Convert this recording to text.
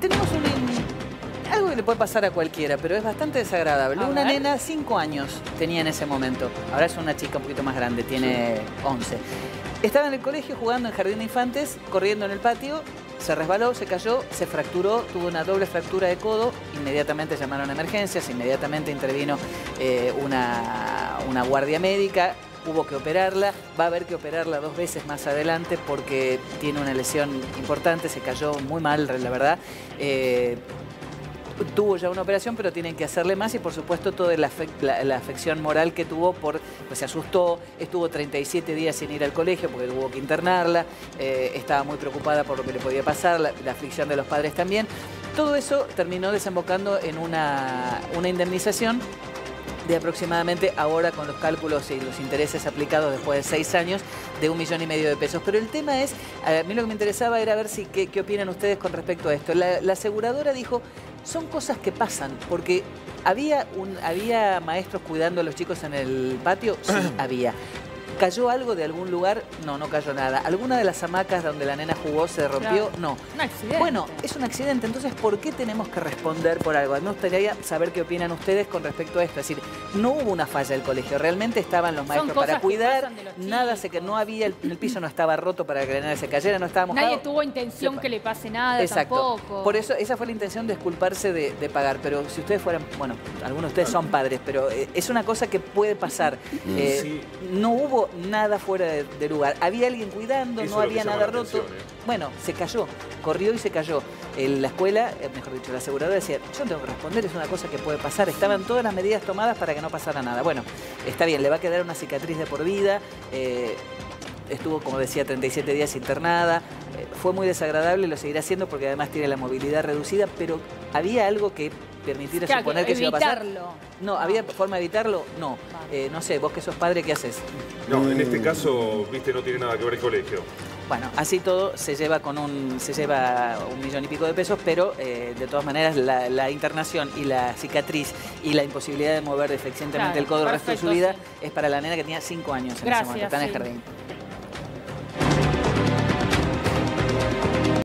tenemos un, algo que le puede pasar a cualquiera, pero es bastante desagradable. una nena, 5 años tenía en ese momento. Ahora es una chica un poquito más grande, tiene 11. Estaba en el colegio jugando en Jardín de Infantes, corriendo en el patio, se resbaló, se cayó, se fracturó, tuvo una doble fractura de codo, inmediatamente llamaron a emergencias, inmediatamente intervino eh, una, una guardia médica, hubo que operarla, va a haber que operarla dos veces más adelante porque tiene una lesión importante, se cayó muy mal, la verdad. Eh, tuvo ya una operación, pero tienen que hacerle más y por supuesto toda la, afección moral que tuvo, por, pues se asustó, estuvo 37 días sin ir al colegio porque tuvo que internarla, eh, estaba muy preocupada por lo que le podía pasar, la, aflicción de los padres también. Todo eso terminó desembocando en una, una indemnización de aproximadamente ahora con los cálculos y los intereses aplicados después de seis años de un millón y medio de pesos. Pero el tema es, a mí lo que me interesaba era ver si qué, opinan ustedes con respecto a esto. La, la aseguradora dijo, son cosas que pasan, porque había, un, había maestros cuidando a los chicos en el patio, sí, había. ¿Cayó algo de algún lugar? No, no cayó nada. ¿Alguna de las hamacas donde la nena jugó se rompió? No. Un accidente. Bueno, es un accidente, entonces ¿por qué tenemos que responder por algo? A mí me gustaría saber qué opinan ustedes con respecto a esto. Es decir, no hubo una falla del colegio, realmente estaban los maestros para cuidar, nada se que no había, el, el, piso no estaba roto para que la nena se cayera, no estaba mojado. Nadie tuvo intención que le pase nada Exacto. tampoco. Por eso, esa fue la intención de disculparse de, pagar, pero si ustedes fueran, bueno, algunos de ustedes son padres, pero eh, es una cosa que puede pasar. Mm. Eh, no hubo nada fuera de, lugar. Había alguien cuidando, no había nada roto. ¿eh? Bueno, se cayó, corrió y se cayó. En la escuela, eh, mejor dicho, la aseguradora decía, yo tengo que responder, es una cosa que puede pasar. Estaban todas las medidas tomadas para que no pasara nada. Bueno, está bien, le va a quedar una cicatriz de por vida. Eh, estuvo, como decía, 37 días internada. fue muy desagradable, lo seguirá haciendo porque además tiene la movilidad reducida, pero había algo que permitiera suponer que, se iba a pasar. No, ¿había forma de evitarlo? No. no sé, vos que sos padre, ¿qué haces? No, en este caso, viste, no tiene nada que ver el colegio. Bueno, así todo se lleva con un, se lleva un millón y pico de pesos, pero eh, de todas maneras la, internación y la cicatriz y la imposibilidad de mover eficientemente el codo el resto de su vida es para la nena que tenía cinco años en ese momento, está en el jardín.